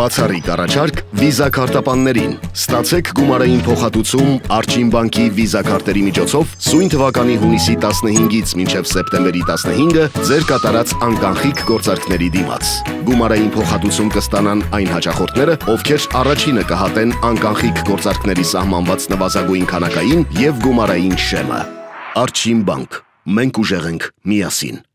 Բացառիկ առաջարկ վիզա քարտապաններին։ Ստացեք գումարային փոխհատուցում Արչին բանկի վիզա քարտերի միջոցով սույն թվականի հունիսի 15-ից մինչև սեպտեմբերի 15-ը ձեր կատարած անկանխիկ գործարքների դիմաց։ Գումարային փոխհատուցում կստանան այն հաճախորդները, ովքեր առաջինը կհատեն անկանխիկ գործարքների սահմանված նվազագույն քանակային եւ գումարային շեմը։ Արչին բանկ։ Մենք ուժեղ ենք միասին։